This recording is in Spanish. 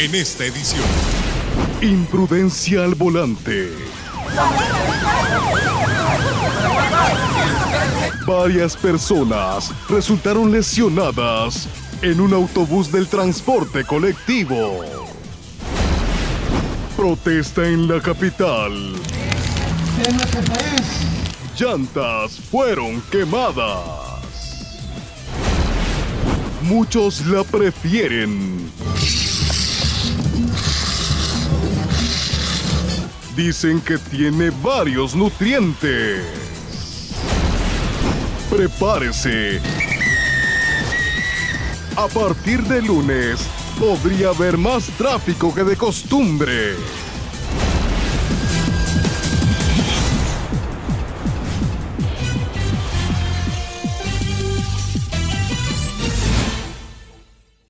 en esta edición. Imprudencia al volante. Varias personas resultaron lesionadas en un autobús del transporte colectivo. Protesta en la capital. Llantas fueron quemadas. Muchos la prefieren. Dicen que tiene varios nutrientes. Prepárese. A partir de lunes podría haber más tráfico que de costumbre.